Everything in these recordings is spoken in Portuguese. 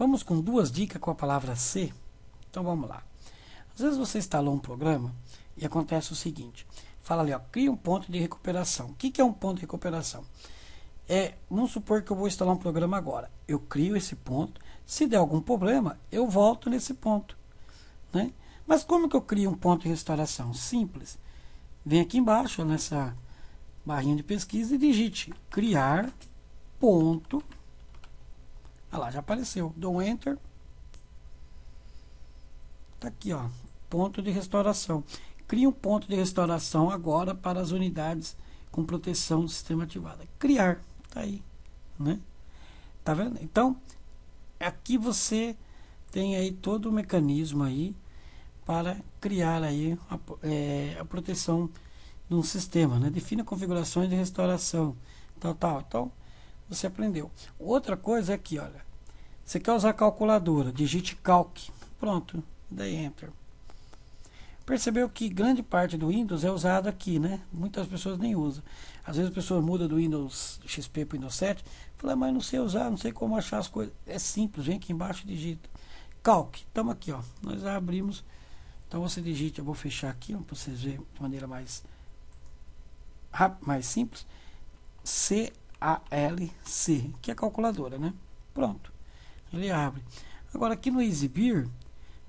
Vamos com duas dicas com a palavra C. Então vamos lá. Às vezes você instalou um programa e acontece o seguinte: fala ali, ó, cria um ponto de recuperação. O que, que é um ponto de recuperação? É, vamos supor que eu vou instalar um programa agora. Eu crio esse ponto. Se der algum problema, eu volto nesse ponto. Né? Mas como que eu crio um ponto de restauração? Simples. Vem aqui embaixo, nessa barrinha de pesquisa, e digite criar ponto. Olha lá, já apareceu. Dou Enter. Tá aqui, ó. Ponto de restauração. Crie um ponto de restauração agora para as unidades com proteção do sistema ativada. Criar. Tá aí. Né? Tá vendo? Então, aqui você tem aí todo o mecanismo aí para criar aí a, é, a proteção de um sistema, né? Defina configurações de restauração, tal, tal. Então, você aprendeu. Outra coisa é aqui, olha. Você quer usar calculadora, digite calc. Pronto, daí enter. Percebeu que grande parte do Windows é usado aqui, né? Muitas pessoas nem usam. Às vezes a pessoa muda do Windows XP para o Windows 7, fala, mas não sei usar, não sei como achar as coisas. É simples, vem aqui embaixo e digita. Calc, estamos aqui, ó. Nós já abrimos. Então você digite, eu vou fechar aqui, para vocês verem de maneira mais rápida, mais simples. C ALC, que é a calculadora, né? Pronto. Ele abre. Agora aqui no Exibir,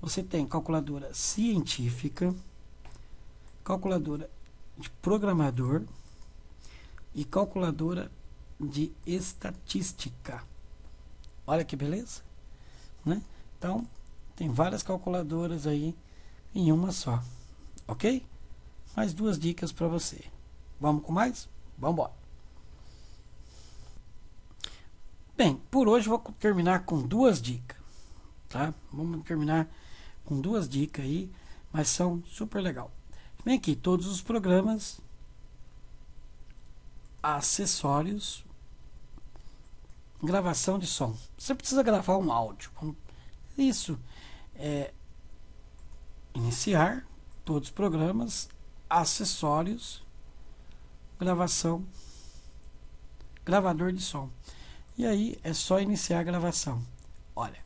você tem calculadora científica, calculadora de programador e calculadora de estatística. Olha que beleza, né? Então, tem várias calculadoras aí em uma só, ok? Mais duas dicas para você. Vamos com mais? Vamos embora. Bem, por hoje vou terminar com duas dicas, tá? Vamos terminar com duas dicas aí, mas são super legal. Vem aqui, todos os programas, acessórios, gravação de som. Você precisa gravar um áudio. Isso é iniciar todos os programas, acessórios, gravação, gravador de som. E aí é só iniciar a gravação. Olha.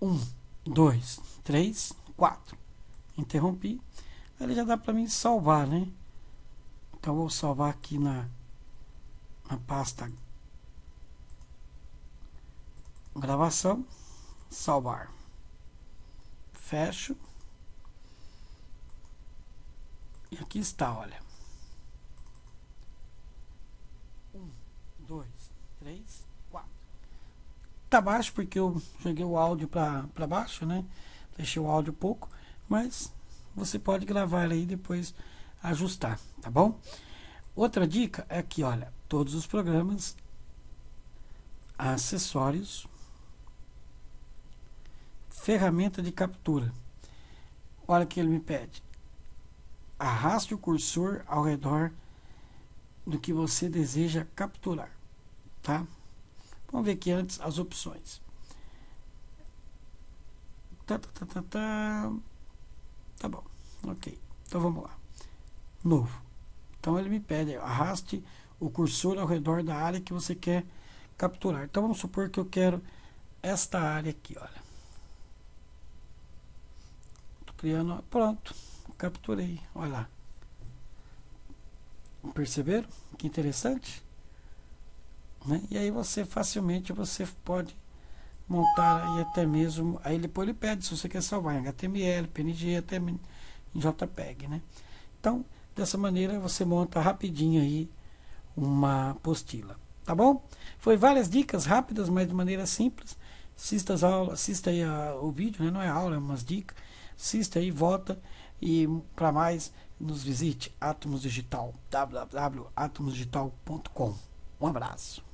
Um, dois, três, quatro. Interrompi. Ele já dá para mim salvar, né? Então vou salvar aqui na, na pasta gravação, salvar. Fecho. E aqui está, olha. Um, dois, 3, 4. Tá baixo porque eu joguei o áudio para baixo, né? Deixei o áudio pouco, mas você pode gravar aí e depois ajustar, tá bom? Outra dica é que, olha, todos os programas, acessórios, ferramenta de captura. Olha o que ele me pede. Arraste o cursor ao redor do que você deseja capturar tá? Vamos ver aqui antes as opções. Tá, tá, tá, tá, tá. Tá bom, ok. Então vamos lá. Novo. Então ele me pede, arraste o cursor ao redor da área que você quer capturar. Então vamos supor que eu quero esta área aqui, olha. Tô criando, pronto, capturei, olha lá. Perceberam? Que interessante. Né? E aí você facilmente você pode montar aí até mesmo, aí depois ele pede se você quer salvar em HTML, PNG, até em JPEG, né? Então, dessa maneira você monta rapidinho aí uma apostila, tá bom? Foi várias dicas rápidas, mas de maneira simples. Assista as aulas, assista aí a, o vídeo, né? Não é aula, é umas dicas. Assista aí, volta e para mais nos visite Atomos Digital, www.atomosdigital.com. Um abraço.